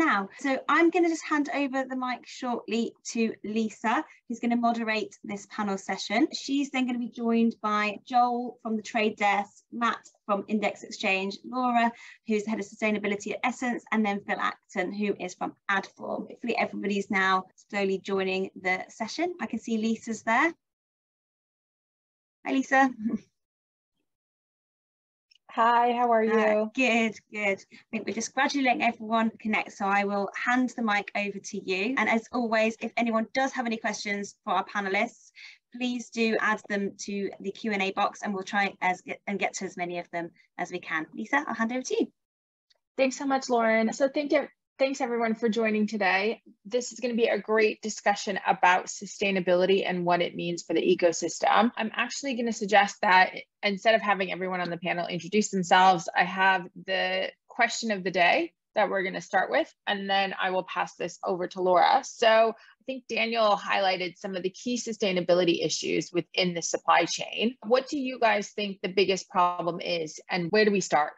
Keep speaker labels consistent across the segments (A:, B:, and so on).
A: now. So I'm going to just hand over the mic shortly to Lisa, who's going to moderate this panel session. She's then going to be joined by Joel from the Trade Desk, Matt from Index Exchange, Laura, who's the head of sustainability at Essence, and then Phil Acton, who is from Adform. Hopefully everybody's now slowly joining the session. I can see Lisa's there. Hi, Lisa.
B: Hi, how are you? Uh,
A: good, good. I think we're just gradually letting everyone connect, so I will hand the mic over to you. And as always, if anyone does have any questions for our panelists, please do add them to the Q&A box and we'll try as get, and get to as many of them as we can. Lisa, I'll hand over to you.
B: Thanks so much, Lauren. So thank you, thanks everyone for joining today. This is going to be a great discussion about sustainability and what it means for the ecosystem. I'm actually going to suggest that instead of having everyone on the panel introduce themselves, I have the question of the day that we're going to start with, and then I will pass this over to Laura. So I think Daniel highlighted some of the key sustainability issues within the supply chain. What do you guys think the biggest problem is, and where do we start?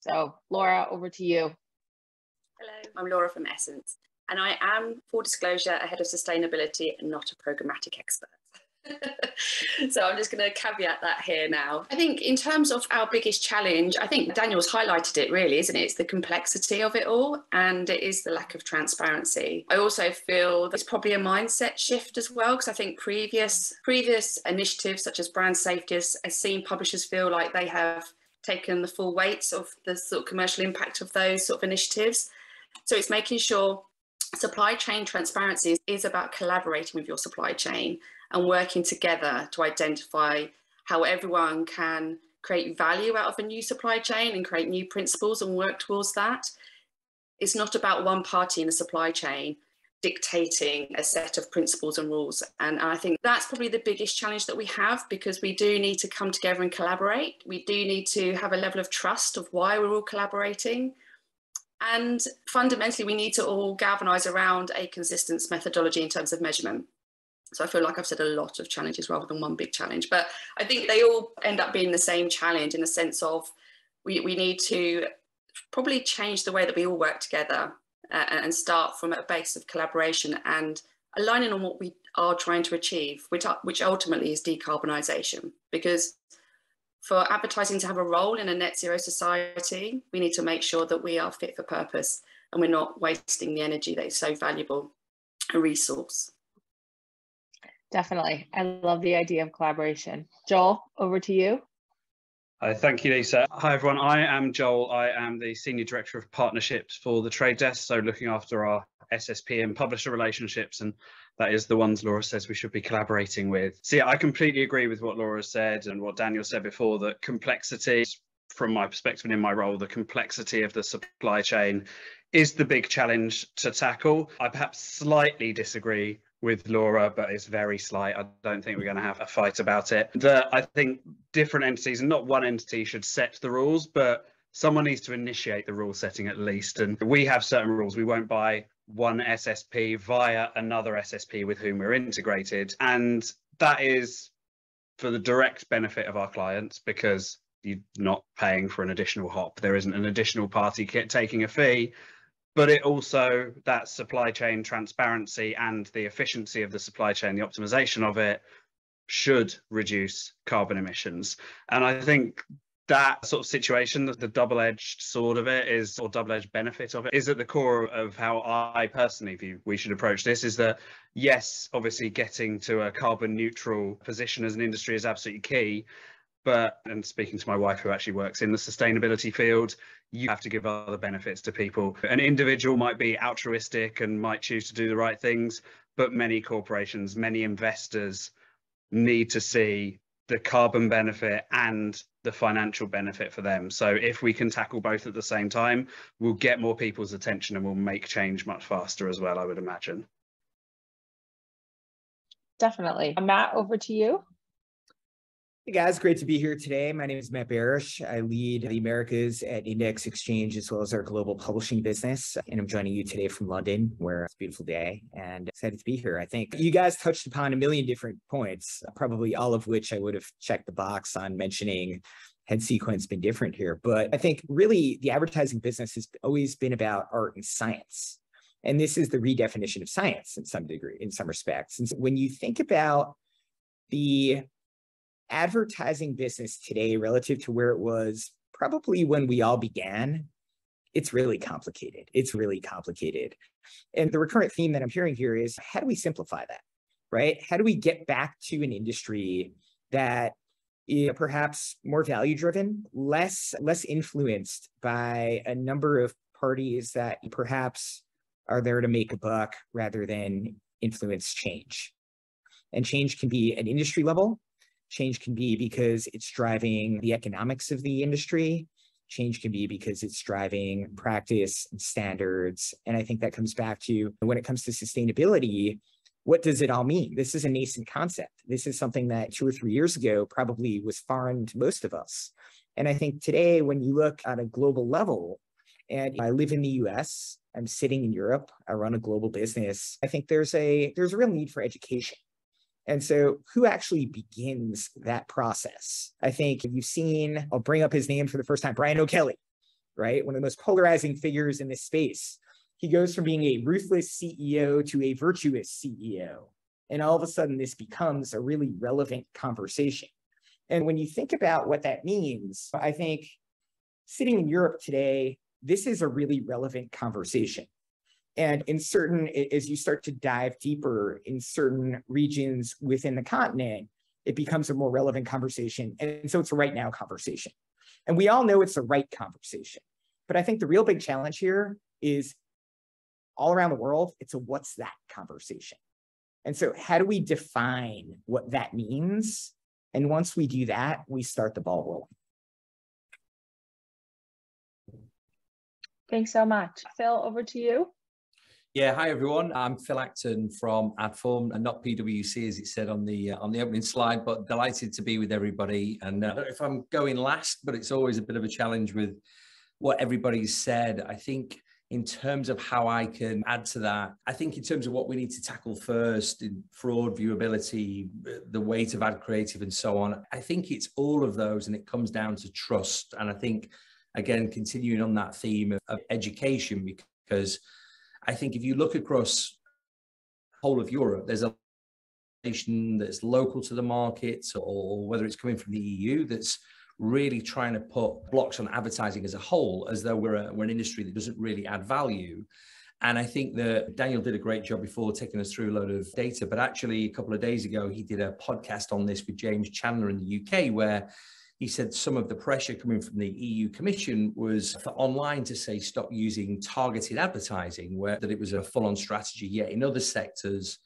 B: So Laura, over to you.
C: Hello, I'm Laura from Essence, and I am, full disclosure, a head of sustainability and not a programmatic expert. so I'm just going to caveat that here now. I think in terms of our biggest challenge, I think Daniel's highlighted it really, isn't it? It's the complexity of it all and it is the lack of transparency. I also feel there's probably a mindset shift as well because I think previous previous initiatives such as brand safety has, has seen publishers feel like they have taken the full weight of the sort of commercial impact of those sort of initiatives so it's making sure supply chain transparency is about collaborating with your supply chain and working together to identify how everyone can create value out of a new supply chain and create new principles and work towards that. It's not about one party in the supply chain dictating a set of principles and rules. And I think that's probably the biggest challenge that we have because we do need to come together and collaborate. We do need to have a level of trust of why we're all collaborating. And fundamentally, we need to all galvanize around a consistent methodology in terms of measurement. So I feel like I've said a lot of challenges rather than one big challenge, but I think they all end up being the same challenge in the sense of we, we need to probably change the way that we all work together uh, and start from a base of collaboration and aligning on what we are trying to achieve, which, which ultimately is decarbonisation. Because for advertising to have a role in a net zero society, we need to make sure that we are fit for purpose and we're not wasting the energy that is so valuable a resource.
B: Definitely. I love the idea of collaboration. Joel, over to you.
D: Hi, thank you, Lisa. Hi, everyone. I am Joel. I am the Senior Director of Partnerships for the Trade Desk, so looking after our SSP and publisher relationships and that is the ones Laura says we should be collaborating with. So yeah, I completely agree with what Laura said and what Daniel said before that complexity from my perspective and in my role, the complexity of the supply chain is the big challenge to tackle. I perhaps slightly disagree with Laura, but it's very slight. I don't think we're going to have a fight about it. I think different entities, and not one entity, should set the rules, but someone needs to initiate the rule setting at least. And we have certain rules. We won't buy one SSP via another SSP with whom we're integrated. And that is for the direct benefit of our clients because you're not paying for an additional hop. There isn't an additional party taking a fee, but it also that supply chain transparency and the efficiency of the supply chain, the optimization of it should reduce carbon emissions. And I think that sort of situation, the double-edged sword of it is, or double-edged benefit of it, is at the core of how I personally view we should approach this. Is that yes, obviously getting to a carbon neutral position as an industry is absolutely key. But and speaking to my wife who actually works in the sustainability field, you have to give other benefits to people. An individual might be altruistic and might choose to do the right things, but many corporations, many investors need to see the carbon benefit and the financial benefit for them. So if we can tackle both at the same time, we'll get more people's attention and we'll make change much faster as well, I would imagine.
B: Definitely. Matt, over to you.
E: Hey guys, great to be here today. My name is Matt Barash. I lead the Americas at Index Exchange as well as our global publishing business. And I'm joining you today from London, where it's a beautiful day and excited to be here. I think you guys touched upon a million different points, probably all of which I would have checked the box on mentioning had sequence been different here. But I think really the advertising business has always been about art and science. And this is the redefinition of science in some degree, in some respects. And so when you think about the advertising business today relative to where it was probably when we all began, it's really complicated. It's really complicated. And the recurrent theme that I'm hearing here is how do we simplify that? Right? How do we get back to an industry that is perhaps more value driven, less less influenced by a number of parties that perhaps are there to make a buck rather than influence change. And change can be an industry level. Change can be because it's driving the economics of the industry. Change can be because it's driving practice and standards. And I think that comes back to when it comes to sustainability, what does it all mean? This is a nascent concept. This is something that two or three years ago probably was foreign to most of us. And I think today, when you look at a global level, and I live in the US, I'm sitting in Europe, I run a global business. I think there's a there's a real need for education. And so, who actually begins that process? I think you've seen, I'll bring up his name for the first time, Brian O'Kelly, right? One of the most polarizing figures in this space. He goes from being a ruthless CEO to a virtuous CEO. And all of a sudden, this becomes a really relevant conversation. And when you think about what that means, I think sitting in Europe today, this is a really relevant conversation. And in certain, as you start to dive deeper in certain regions within the continent, it becomes a more relevant conversation. And so it's a right now conversation. And we all know it's a right conversation. But I think the real big challenge here is all around the world, it's a what's that conversation. And so, how do we define what that means? And once we do that, we start the ball rolling.
B: Thanks so much. Phil, over to you.
F: Yeah, hi everyone. I'm Phil Acton from Adform, and not PwC as it said on the uh, on the opening slide, but delighted to be with everybody. And uh, if I'm going last, but it's always a bit of a challenge with what everybody's said. I think in terms of how I can add to that, I think in terms of what we need to tackle first in fraud, viewability, the weight of ad creative, and so on. I think it's all of those, and it comes down to trust. And I think again, continuing on that theme of, of education, because I think if you look across the whole of Europe, there's a nation that's local to the markets or whether it's coming from the EU that's really trying to put blocks on advertising as a whole as though we're, a, we're an industry that doesn't really add value. And I think that Daniel did a great job before taking us through a load of data, but actually a couple of days ago, he did a podcast on this with James Chandler in the UK where he said some of the pressure coming from the EU Commission was for online to say stop using targeted advertising, where that it was a full-on strategy. Yet in other sectors,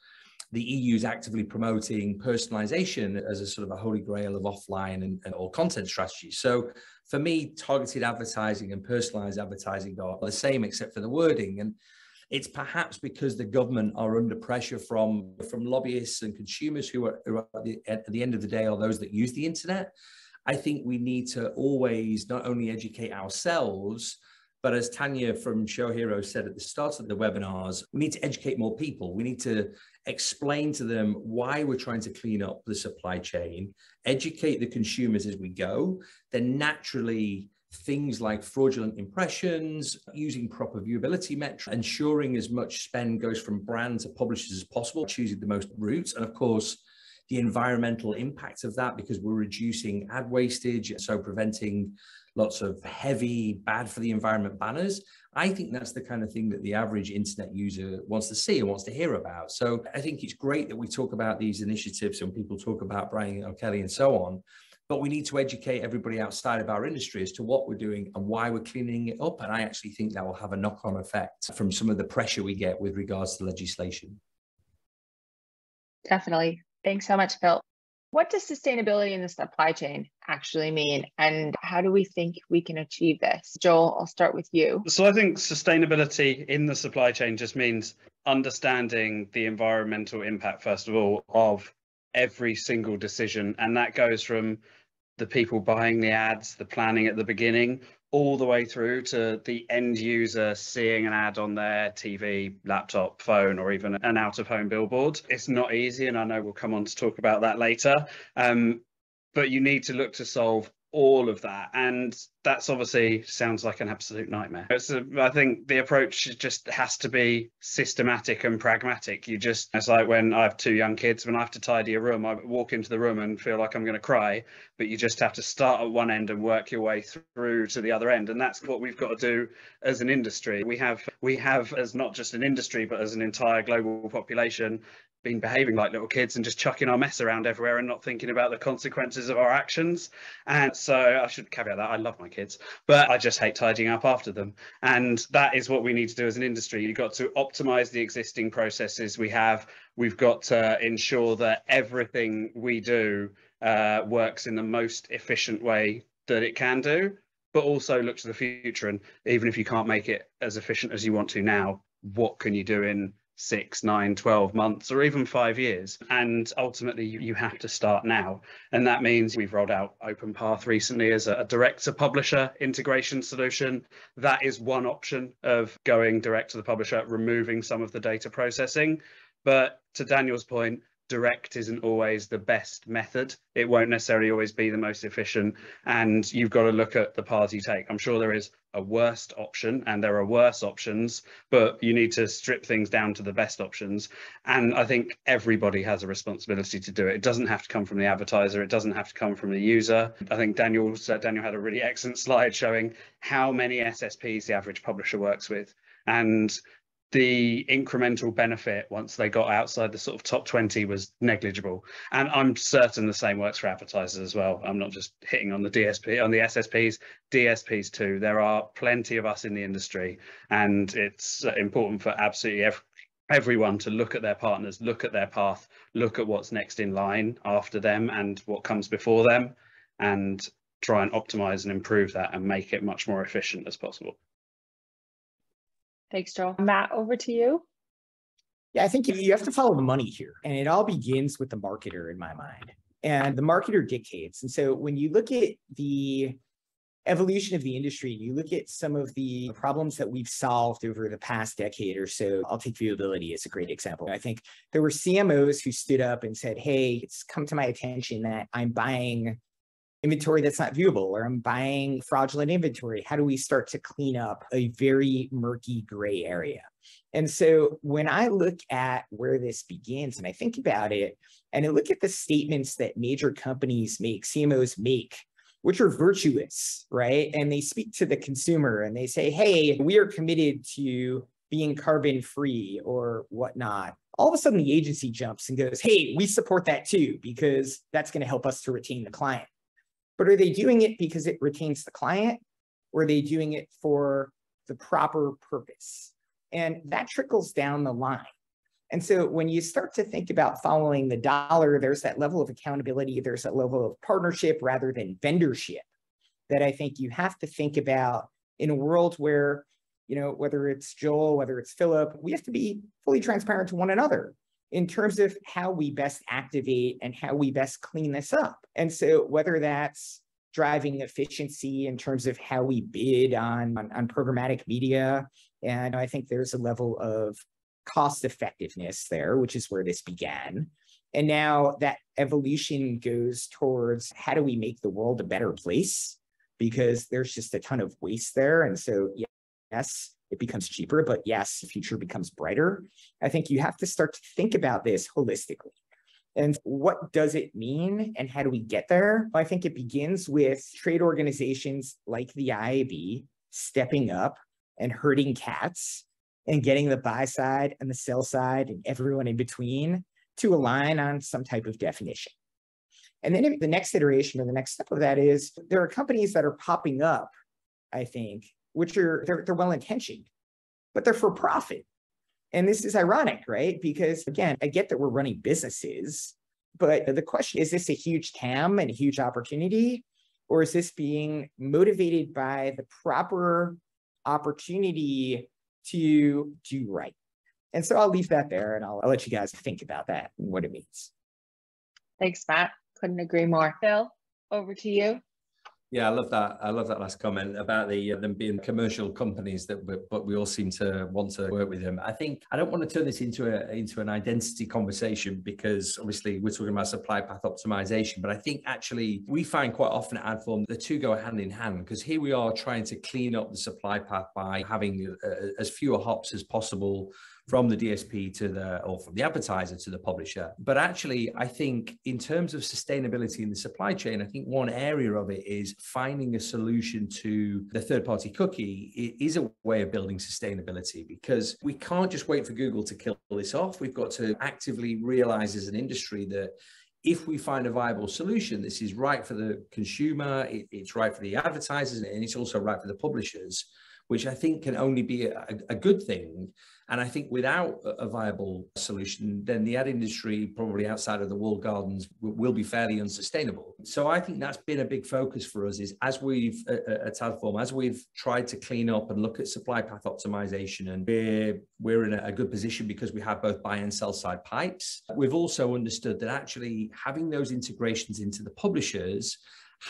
F: the EU is actively promoting personalization as a sort of a holy grail of offline and, and or content strategies. So for me, targeted advertising and personalized advertising are the same except for the wording. And it's perhaps because the government are under pressure from from lobbyists and consumers who are, who are at, the, at the end of the day are those that use the internet I think we need to always not only educate ourselves, but as Tanya from Show Hero said at the start of the webinars, we need to educate more people. We need to explain to them why we're trying to clean up the supply chain, educate the consumers as we go. Then naturally, things like fraudulent impressions, using proper viewability metrics, ensuring as much spend goes from brand to publishers as possible, choosing the most routes, and of course, the environmental impact of that because we're reducing ad wastage, so preventing lots of heavy, bad for the environment banners. I think that's the kind of thing that the average internet user wants to see and wants to hear about. So I think it's great that we talk about these initiatives and people talk about Brian O'Kelly and so on. But we need to educate everybody outside of our industry as to what we're doing and why we're cleaning it up. And I actually think that will have a knock on effect from some of the pressure we get with regards to legislation.
B: Definitely. Thanks so much, Phil. What does sustainability in the supply chain actually mean, and how do we think we can achieve this? Joel, I'll start with you.
D: So, I think sustainability in the supply chain just means understanding the environmental impact, first of all, of every single decision. And that goes from the people buying the ads, the planning at the beginning, all the way through to the end user seeing an ad on their TV, laptop, phone, or even an out of home billboard. It's not easy, and I know we'll come on to talk about that later. Um, but you need to look to solve all of that and that's obviously sounds like an absolute nightmare. I think the approach just has to be systematic and pragmatic. You just it's like when i have two young kids when i have to tidy a room i walk into the room and feel like i'm going to cry but you just have to start at one end and work your way through to the other end. And that's what we've got to do as an industry. We have we have as not just an industry but as an entire global population been behaving like little kids and just chucking our mess around everywhere and not thinking about the consequences of our actions. And so I should caveat that I love my kids, but I just hate tidying up after them. And that is what we need to do as an industry. You've got to optimize the existing processes we have. We've got to ensure that everything we do uh, works in the most efficient way that it can do, but also look to the future. And even if you can't make it as efficient as you want to now, what can you do in six, nine, 12 months, or even five years. And ultimately, you have to start now. And that means we've rolled out OpenPath recently as a, direct to publisher integration solution. That is one option of going direct to the publisher, removing some of the data processing. But to Daniel's point, direct isn't always the best method. It won't necessarily always be the most efficient. And you've got to look at the path you take. I'm sure there is a worst option and there are worse options, but you need to strip things down to the best options. And I think everybody has a responsibility to do it. It doesn't have to come from the advertiser. It doesn't have to come from the user. I think Daniel Daniel had a really excellent slide showing how many SSPs the average publisher works with. And the incremental benefit once they got outside the sort of top 20 was negligible. And i'm certain the same works for advertisers as well. I'm not just hitting on the dsp on the ssps dsps too. There are plenty of us in the industry and it's uh, important for absolutely every, everyone to look at their partners look at their path look at what's next in line after them and what comes before them and try and optimize and improve that and make it much more efficient as possible
B: Thanks, Joel. Matt, over to you.
E: Yeah, I think you have to follow the money here. And it all begins with the marketer in my mind. And the marketer dictates. And so when you look at the evolution of the industry, you look at some of the problems that we've solved over the past decade or so. I'll take viewability as a great example. I think there were CMOs who stood up and said, Hey, it's come to my attention that I'm buying inventory that's not viewable or I'm buying fraudulent inventory. How do we start to clean up a very murky gray area? And so when I look at where this begins and I think about it and I look at the statements that major companies make, CMOs make, which are virtuous, right? And they speak to the consumer and they say, hey, we are committed to being carbon free or whatnot. All of a sudden, the agency jumps and goes, hey, we support that too, because that's going to help us to retain the client. But are they doing it because it retains the client or are they doing it for the proper purpose? And that trickles down the line. And so when you start to think about following the dollar, there's that level of accountability, there's that level of partnership rather than vendorship that I think you have to think about in a world where, you know, whether it's Joel, whether it's Philip, we have to be fully transparent to one another in terms of how we best activate and how we best clean this up. And so whether that's driving efficiency in terms of how we bid on, on, on programmatic media, and I think there's a level of cost effectiveness there, which is where this began. And now that evolution goes towards how do we make the world a better place? Because there's just a ton of waste there. And so, yes, it becomes cheaper, but yes, the future becomes brighter. I think you have to start to think about this holistically. And what does it mean and how do we get there? I think it begins with trade organizations like the IAB stepping up and herding cats and getting the buy side and the sell side and everyone in between to align on some type of definition. And then the next iteration or the next step of that is there are companies that are popping up, I think, which are they're, they're well intentioned, but they're for profit. And this is ironic, right? Because again, I get that we're running businesses, but the question is this a huge TAM and a huge opportunity? Or is this being motivated by the proper opportunity to do right? And so I'll leave that there and I'll, I'll let you guys think about that and what it means.
B: Thanks, Matt. Couldn't agree more. Phil, over to you.
F: Yeah, I love that. I love that last comment about the uh, them being commercial companies that, but we all seem to want to work with them. I think I don't want to turn this into a into an identity conversation because obviously we're talking about supply path optimization, but I think actually we find quite often at Adform the two go hand in hand because here we are trying to clean up the supply path by having uh, as fewer hops as possible from the DSP to the, or from the advertiser to the publisher. But actually, I think in terms of sustainability in the supply chain, I think one area of it is finding a solution to the third party cookie it is a way of building sustainability because we can't just wait for Google to kill this off. We've got to actively realize as an industry that if we find a viable solution, this is right for the consumer, it, it's right for the advertisers, and it's also right for the publishers, which I think can only be a, a good thing and I think without a viable solution, then the ad industry, probably outside of the walled gardens, will be fairly unsustainable. So I think that's been a big focus for us is as we've uh, uh, at Adform, as we've tried to clean up and look at supply path optimization, and we're we're in a good position because we have both buy and sell side pipes. We've also understood that actually having those integrations into the publishers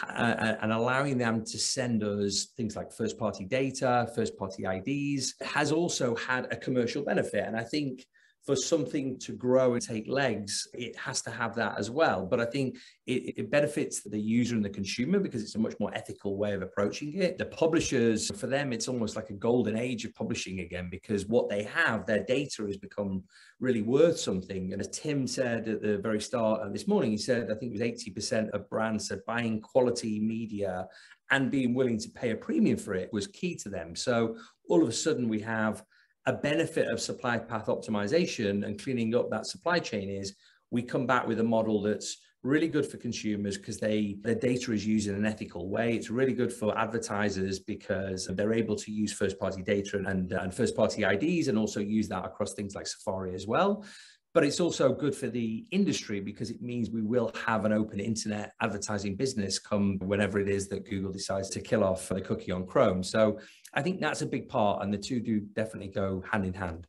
F: and allowing them to send us things like first party data, first party IDs has also had a commercial benefit. And I think for something to grow and take legs, it has to have that as well. But I think it, it, benefits the user and the consumer because it's a much more ethical way of approaching it. The publishers, for them, it's almost like a golden age of publishing again because what they have, their data has become really worth something. And as Tim said at the very start of this morning, he said, I think it was 80% of brands said buying quality media and being willing to pay a premium for it was key to them. So all of a sudden we have a benefit of supply path optimization and cleaning up that supply chain is we come back with a model that's really good for consumers because they their data is used in an ethical way. It's really good for advertisers because they're able to use first party data and, and first party IDs and also use that across things like Safari as well. But it's also good for the industry because it means we will have an open internet advertising business come whenever it is that Google decides to kill off the cookie on Chrome. So I think that's a big part, and the two do definitely go hand in hand.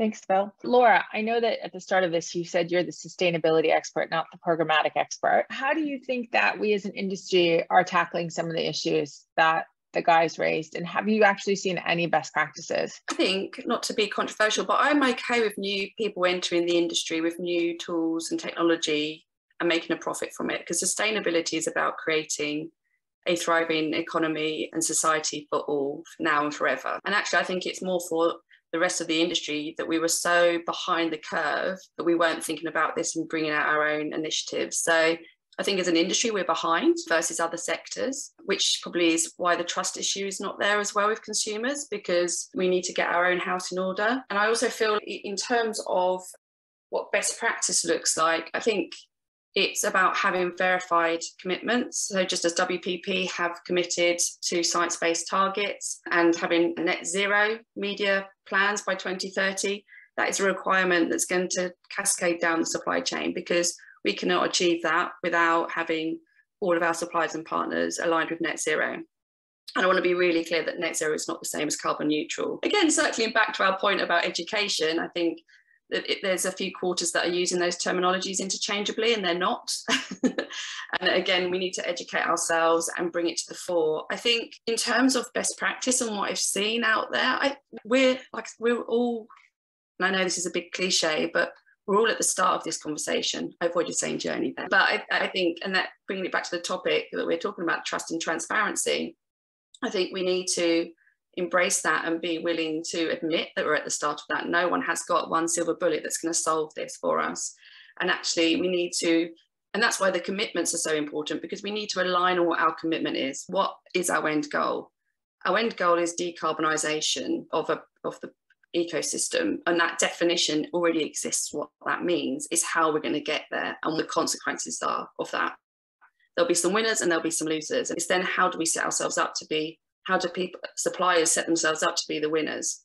B: Thanks, Phil. Laura, I know that at the start of this, you said you're the sustainability expert, not the programmatic expert. How do you think that we as an industry are tackling some of the issues that the guys raised? And have you actually seen any best practices?
C: I think, not to be controversial, but I'm okay with new people entering the industry with new tools and technology and making a profit from it because sustainability is about creating a thriving economy and society for all now and forever. And actually, I think it's more for the rest of the industry that we were so behind the curve that we weren't thinking about this and bringing out our own initiatives. So I think as an industry, we're behind versus other sectors, which probably is why the trust issue is not there as well with consumers because we need to get our own house in order. And I also feel, in terms of what best practice looks like, I think it's about having verified commitments. So, just as WPP have committed to science based targets and having net zero media plans by 2030, that is a requirement that's going to cascade down the supply chain because we cannot achieve that without having all of our suppliers and partners aligned with net zero. And I want to be really clear that net zero is not the same as carbon neutral. Again, circling back to our point about education, I think it, there's a few quarters that are using those terminologies interchangeably and they're not. and again, we need to educate ourselves and bring it to the fore. I think in terms of best practice and what I've seen out there, I, we're like we're all, and I know this is a big cliche, but we're all at the start of this conversation. I avoided saying journey there, but I, I think, and that bringing it back to the topic that we're talking about, trust and transparency. I think we need to embrace that and be willing to admit that we're at the start of that. No one has got one silver bullet that's going to solve this for us. And actually, we need to, and that's why the commitments are so important because we need to align on what our commitment is. What is our end goal? Our end goal is decarbonisation of, a, of the ecosystem and that definition already exists what that means is how we're going to get there and the consequences are of that there'll be some winners and there'll be some losers And it's then how do we set ourselves up to be how do people suppliers set themselves up to be the winners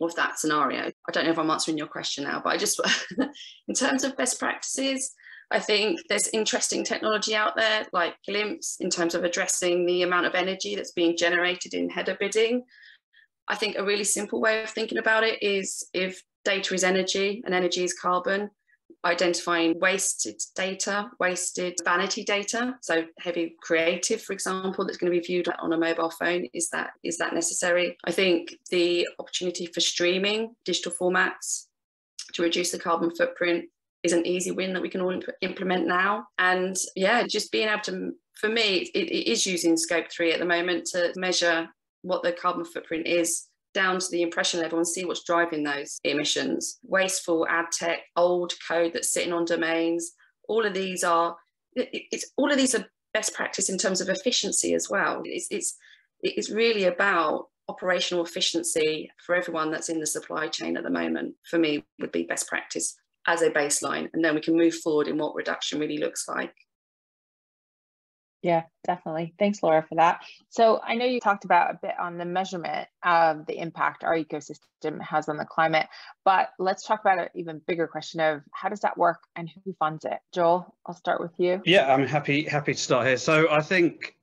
C: of that scenario? I don't know if i'm answering your question now but i just in terms of best practices i think there's interesting technology out there like glimpse in terms of addressing the amount of energy that's being generated in header bidding. I think a really simple way of thinking about it is if data is energy and energy is carbon identifying wasted data, wasted vanity data. So heavy creative, for example, that's going to be viewed on a mobile phone. Is that is that necessary? I think the opportunity for streaming digital formats to reduce the carbon footprint is an easy win that we can all imp- implement now. And yeah, just being able to, for me, it, it is using Scope 3 at the moment to measure what the carbon footprint is down to the impression level and see what's driving those emissions. Wasteful ad tech, old code that's sitting on domains, all of these are it's all of these are best practice in terms of efficiency as well. It's it's it's really about operational efficiency for everyone that's in the supply chain at the moment. For me, would be best practice as a baseline, and then we can move forward in what reduction really looks like.
B: Yeah, definitely. Thanks, Laura, for that. So I know you talked about a bit on the measurement of the impact our ecosystem has on the climate, but let's talk about an even bigger question of how does that work and who funds it? Joel, I'll start with you.
D: Yeah, I'm happy happy to start here. So I think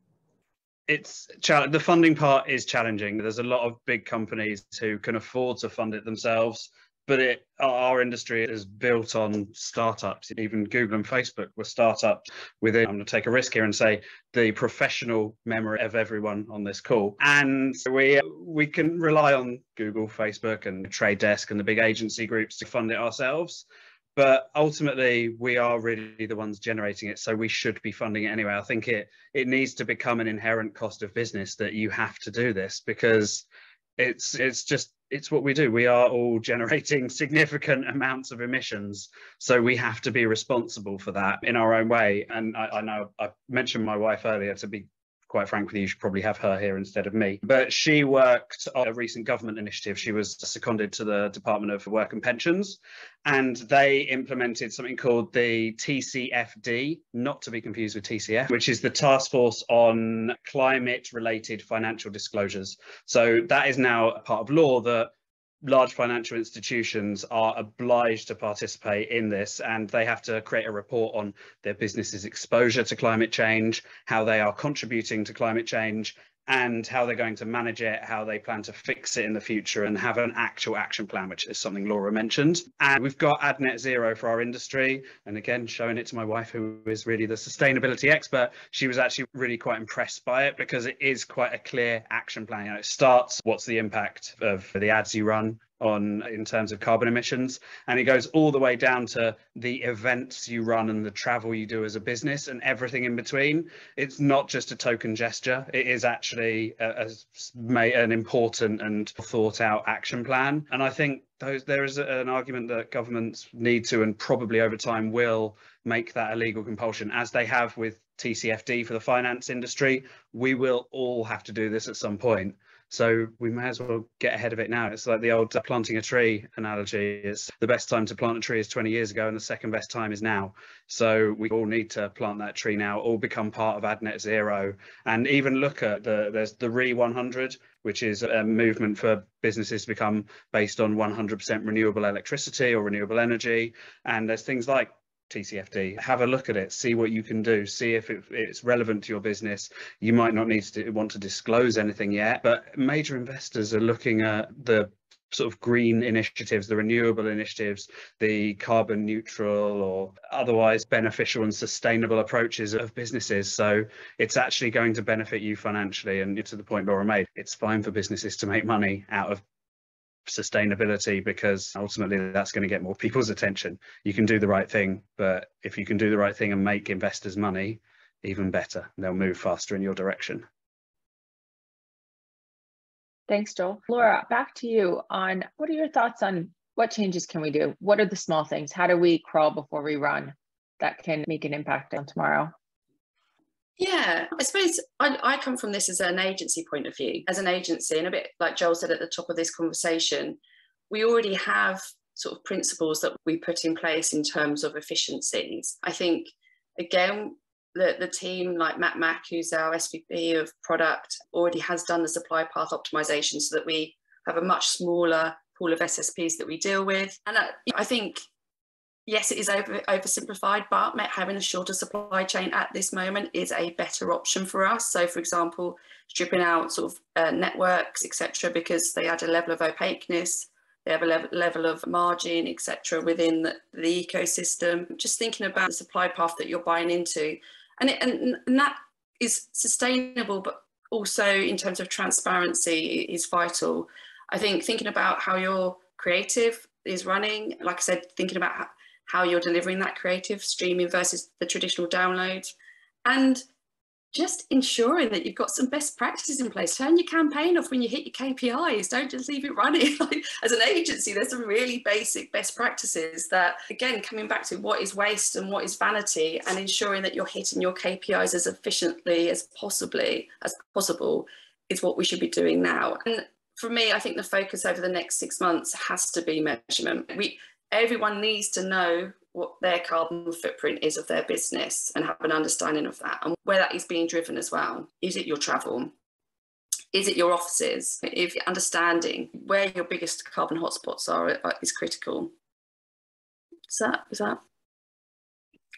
D: it's the funding part is challenging. There's a lot of big companies who can afford to fund it themselves but it, our industry is built on startups. Even Google and Facebook were startups within. I'm going to take a risk here and say the professional memory of everyone on this call, and we uh, we can rely on Google, Facebook, and Trade Desk and the big agency groups to fund it ourselves. But ultimately, we are really the ones generating it, so we should be funding it anyway. I think it it needs to become an inherent cost of business that you have to do this because it's it's just it's what we do. We are all generating significant amounts of emissions. So we have to be responsible for that in our own way. And I, I know I mentioned my wife earlier to be quite frank with you, you should probably have her here instead of me. But she worked on a recent government initiative. She was seconded to the Department of Work and Pensions, and they implemented something called the TCFD, not to be confused with TCF, which is the Task Force on Climate Related Financial Disclosures. So that is now a part of law that large financial institutions are obliged to participate in this and they have to create a report on their business's exposure to climate change, how they are contributing to climate change, and how they're going to manage it, how they plan to fix it in the future, and have an actual action plan, which is something Laura mentioned. And we've got Ad Net Zero for our industry. And again, showing it to my wife, who is really the sustainability expert, she was actually really quite impressed by it because it is quite a clear action plan. You know, it starts what's the impact of the ads you run on in terms of carbon emissions and it goes all the way down to the events you run and the travel you do as a business and everything in between. It's not just a token gesture. It is actually a, a, an important and thought out action plan. And i think those there is an argument that governments need to and probably over time will make that a legal compulsion as they have with TCFD for the finance industry. We will all have to do this at some point so we may as well get ahead of it now. It's like the old uh, planting a tree analogy. It's the best time to plant a tree is 20 years ago, and the second best time is now. So we all need to plant that tree now, all become part of AdNet Zero, and even look at the there's the RE 100, which is a movement for businesses to become based on 100% renewable electricity or renewable energy. And there's things like TCFD. Have a look at it, see what you can do, see if it, it's relevant to your business. You might not need to want to disclose anything yet, but major investors are looking at the sort of green initiatives, the renewable initiatives, the carbon neutral or otherwise beneficial and sustainable approaches of businesses. So it's actually going to benefit you financially. And to the point Laura made, it's fine for businesses to make money out of sustainability because ultimately that's going to get more people's attention. You can do the right thing, but if you can do the right thing and make investors money, even better. They'll move faster in your direction.
B: Thanks, Joel. Laura, back to you on what are your thoughts on what changes can we do? What are the small things? How do we crawl before we run that can make an impact on tomorrow?
C: Yeah, I suppose I, I, come from this as an agency point of view. As an agency, and a bit like Joel said at the top of this conversation, we already have sort of principles that we put in place in terms of efficiencies. I think, again, the, the team like Matt Mack, who's our SVP of product, already has done the supply path optimization so that we have a much smaller pool of SSPs that we deal with. And I, I think yes, it is over, oversimplified, but having a shorter supply chain at this moment is a better option for us. So, for example, stripping out sort of uh, networks, etc., because they add a level of opaqueness. they have a level, level of margin, etc., within the, the, ecosystem. Just thinking about the supply path that you're buying into, and, it, and and that is sustainable, but also in terms of transparency is vital. I think thinking about how your creative is running, like I said, thinking about how you're delivering that creative, streaming versus the traditional download, and just ensuring that you've got some best practices in place. Turn your campaign off when you hit your KPIs. Don't just leave it running. like, as an agency, there's some really basic best practices that, again, coming back to what is waste and what is vanity, and ensuring that you're hitting your KPIs as efficiently as possibly as possible is what we should be doing now. And for me, I think the focus over the next six months has to be measurement. We everyone needs to know what their carbon footprint is of their business and have an understanding of that and where that is being driven as well. Is it your travel? Is it your offices? If understanding where your biggest carbon hotspots are is critical. Is that is that?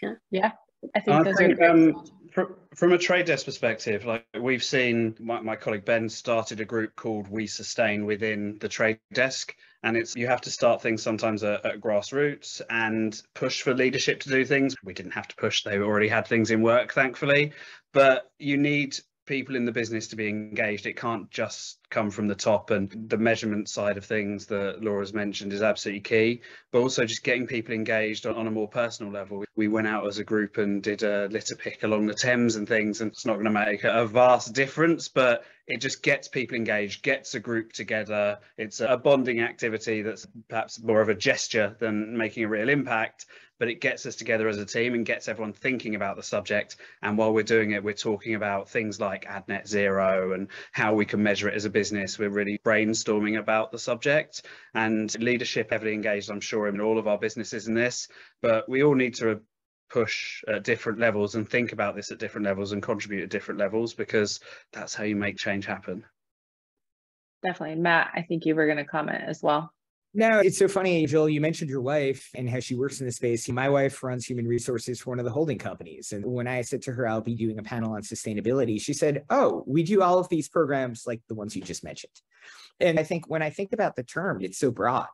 B: Yeah. Yeah. I think
D: I
B: those
D: think,
B: are
D: um, from, from a trade desk perspective, like we've seen, my, my colleague Ben started a group called We Sustain within the trade desk, and it's you have to start things sometimes at, at, grassroots and push for leadership to do things. We didn't have to push they already had things in work thankfully. But you need people in the business to be engaged. It can't just come from the top and the measurement side of things that laura's mentioned is absolutely key but also just getting people engaged on, on a more personal level. We went out as a group and did a litter pick along the thames and things and it's not going to make a vast difference but it just gets people engaged, gets a group together. It's a bonding activity that's perhaps more of a gesture than making a real impact, but it gets us together as a team and gets everyone thinking about the subject. And while we're doing it, we're talking about things like ad net zero and how we can measure it as a business. We're really brainstorming about the subject and leadership heavily engaged, I'm sure, in all of our businesses in this. But we all need to push at different levels and think about this at different levels and contribute at different levels because that's how you make change happen.
B: Definitely. Matt, I think you were going to comment as well.
E: No, it's so funny, Joel. You mentioned your wife and how she works in the space. My wife runs human resources for one of the holding companies. And when I said to her, I'll be doing a panel on sustainability, she said, Oh, we do all of these programs like the ones you just mentioned. And I think when I think about the term, it's so broad.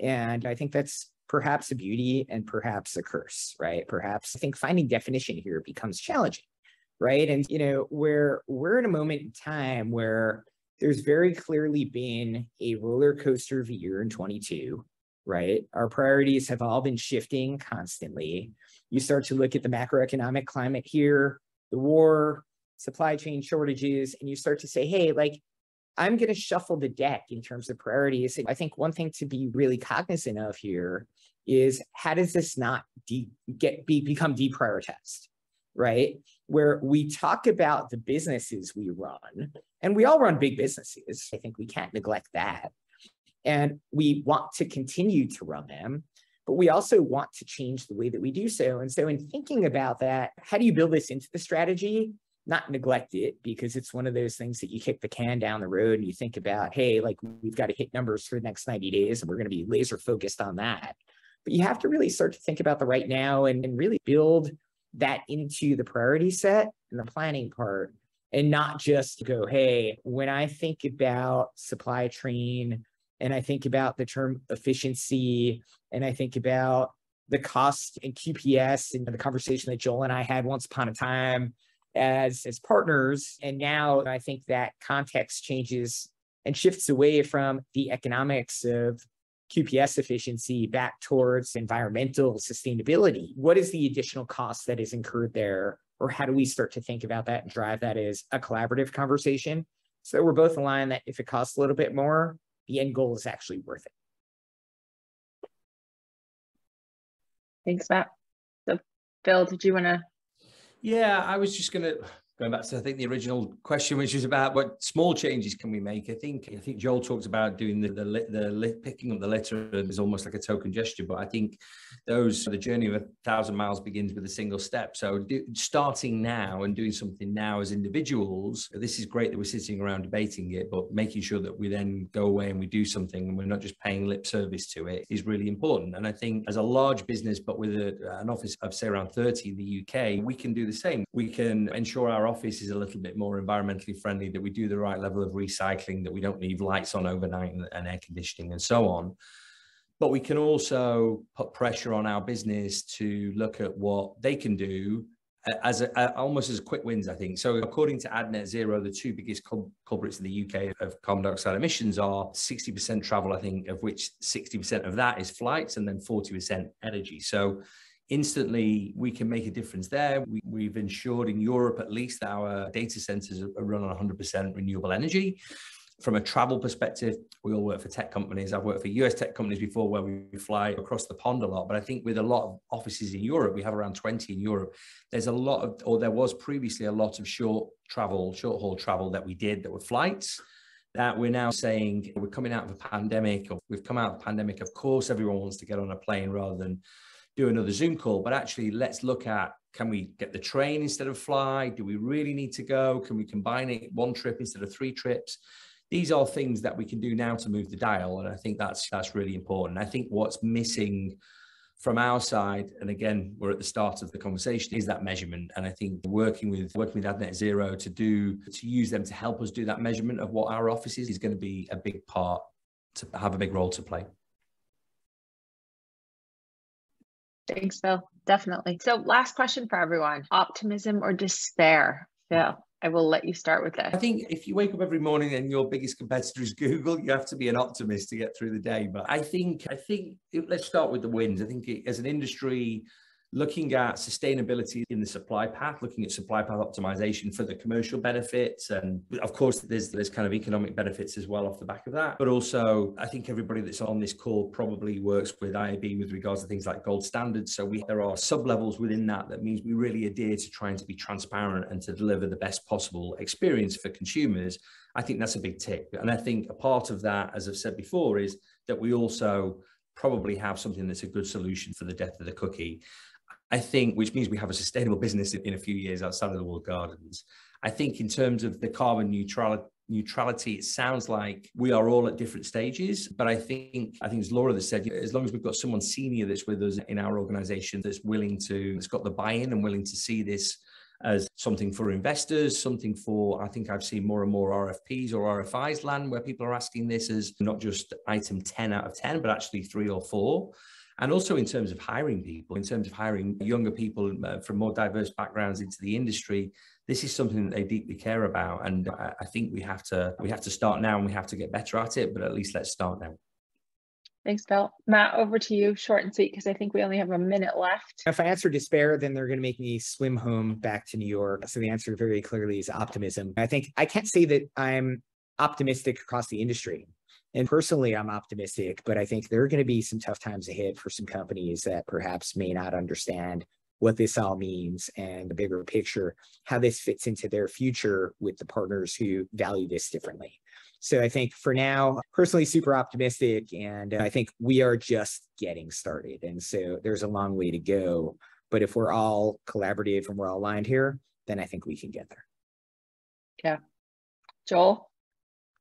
E: And I think that's perhaps a beauty and perhaps a curse, right? Perhaps I think finding definition here becomes challenging, right? And, you know, where we're we're in a moment in time where there's very clearly been a roller coaster of a year in 22, right? Our priorities have all been shifting constantly. You start to look at the macroeconomic climate here, the war, supply chain shortages, and you start to say, hey, like, I'm going to shuffle the deck in terms of priorities. I think one thing to be really cognizant of here is how does this not de- get be become deprioritized, right? Where we talk about the businesses we run, and we all run big businesses. I think we can't neglect that. And we want to continue to run them, but we also want to change the way that we do so. And so, in thinking about that, how do you build this into the strategy? not neglect it because it's one of those things that you kick the can down the road and you think about, hey, like we've got to hit numbers for the next 90 days and we're going to be laser focused on that. But you have to really start to think about the right now and, and really build that into the priority set and the planning part and not just go, hey, when I think about supply chain and I think about the term efficiency and I think about the cost and QPS and the conversation that Joel and I had once upon a time as as partners and now i think that context changes and shifts away from the economics of qps efficiency back towards environmental sustainability. What is the additional cost that is incurred there? Or how do we start to think about that and drive that as a collaborative conversation so we're both aligned that if it costs a little bit more the end goal is actually worth it?
B: Thanks matt. So phil did you want to
F: yeah, I was just going to going back to I think the original question, which was about what small changes can we make. I think I think Joel talked about doing the the, the, the picking up the litter is almost like a token gesture, but I think those the journey of a thousand miles begins with a single step. So do, starting now and doing something now as individuals, this is great that we're sitting around debating it, but making sure that we then go away and we do something and we're not just paying lip service to it is really important. And I think as a large business, but with a, an office of say around 30 in the UK, we can do the same. We can ensure our office is a little bit more environmentally friendly, that we do the right level of recycling, that we don't leave lights on overnight and, and air conditioning and so on. But we can also put pressure on our business to look at what they can do as a, almost as quick wins, I think. So, according to AdNet Zero, the two biggest cul- culprits in the UK of carbon dioxide emissions are 60% travel, I think, of which 60% of that is flights and then 40% energy. So, instantly we can make a difference there. We, have ensured in Europe at least our data centers are run on 100% renewable energy from a travel perspective, we all work for tech companies. I've worked for US tech companies before where we fly across the pond a lot. But I think with a lot of offices in Europe, we have around 20 in Europe. There's a lot of, or there was previously a lot of short travel, short haul travel that we did that were flights that we're now saying we're coming out of a pandemic or we've come out of a pandemic. Of course, everyone wants to get on a plane rather than do another Zoom call, but actually let's look at can we get the train instead of fly? Do we really need to go? Can we combine it one trip instead of three trips? these are things that we can do now to move the dial and i think that's that's really important i think what's missing from our side and again we're at the start of the conversation is that measurement and i think working with working with adnet zero to do to use them to help us do that measurement of what our office is is going to be a big part to have a big role to play
B: thanks phil definitely so last question for everyone optimism or despair phil I will let you start with this.
F: I think if you wake up every morning and your biggest competitor is Google, you have to be an optimist to get through the day. But I think, I think let's start with the wins. I think as an industry, looking at sustainability in the supply path, looking at supply path optimization for the commercial benefits. And of course, there's, there's kind of economic benefits as well off the back of that. But also, I think everybody that's on this call probably works with IAB with regards to things like gold standards. So we, there are sub levels within that that means we really adhere to trying to be transparent and to deliver the best possible experience for consumers. I think that's a big tick. And I think a part of that, as I've said before, is that we also probably have something that's a good solution for the death of the cookie. I think, which means we have a sustainable business in, a few years outside of the walled gardens. I think in terms of the carbon neutrality, neutrality it sounds like we are all at different stages but i think i think as laura has said as long as we've got someone senior that's with us in our organization that's willing to that's got the buy-in and willing to see this as something for investors something for i think i've seen more and more rfps or rfis land where people are asking this as not just item 10 out of 10 but actually three or four and also in terms of hiring people, in terms of hiring younger people uh, from more diverse backgrounds into the industry, this is something that they deeply care about. And I, I think we have to we have to start now and we have to get better at it. But at least let's start now.
B: Thanks, Phil. Matt, over to you, short and sweet, because I think we only have a minute left.
E: If I answer despair, then they're going to make me swim home back to New York. So the answer very clearly is optimism. I think I can't say that I'm optimistic across the industry. And personally, I'm optimistic, but I think there are going to be some tough times ahead for some companies that perhaps may not understand what this all means and the bigger picture, how this fits into their future with the partners who value this differently. So I think for now, personally, super optimistic. And I think we are just getting started. And so there's a long way to go. But if we're all collaborative and we're all aligned here, then I think we can get there.
B: Yeah. Joel?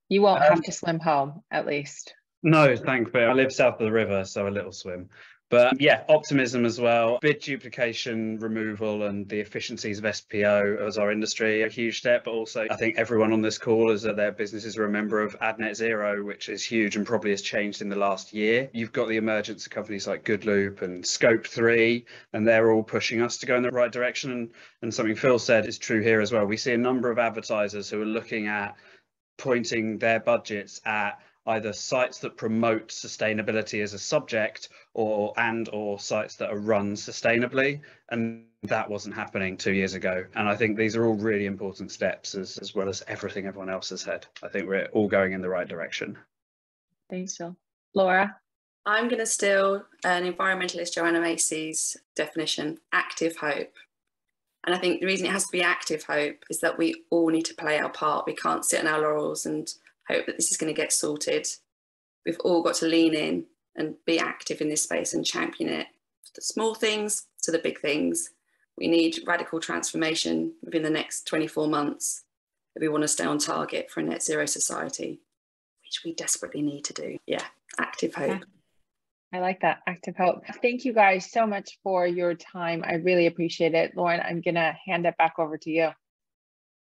B: You won't um, have to swim home, at least.
D: No, thank you. I live south of the river, so a little swim. But yeah, optimism as well. Bid duplication removal and the efficiencies of SPO as our industry, a huge step. But also, I think everyone on this call is that their businesses are a member of AdNet Zero, which is huge and probably has changed in the last year. You've got the emergence of companies like Goodloop and Scope 3, and they're all pushing us to go in the right direction. And, and something Phil said is true here as well. We see a number of advertisers who are looking at pointing their budgets at either sites that promote sustainability as a subject or and or sites that are run sustainably and that wasn't happening two years ago. And i think these are all really important steps as, as well as everything everyone else has said. I think we're all going in the right direction.
B: Thanks phil. Laura?
C: I'm going to steal an environmentalist joanna macy's definition active hope and I think the reason it has to be active hope is that we all need to play our part. We can't sit on our laurels and hope that this is going to get sorted. We've all got to lean in and be active in this space and champion it. The small things to the big things. We need radical transformation within the next 24 months if we want to stay on target for a net zero society, which we desperately need to do. Yeah, active hope. Yeah.
B: I like that active hope. Thank you guys so much for your time. I really appreciate it. Lauren, I'm going to hand it back over to you.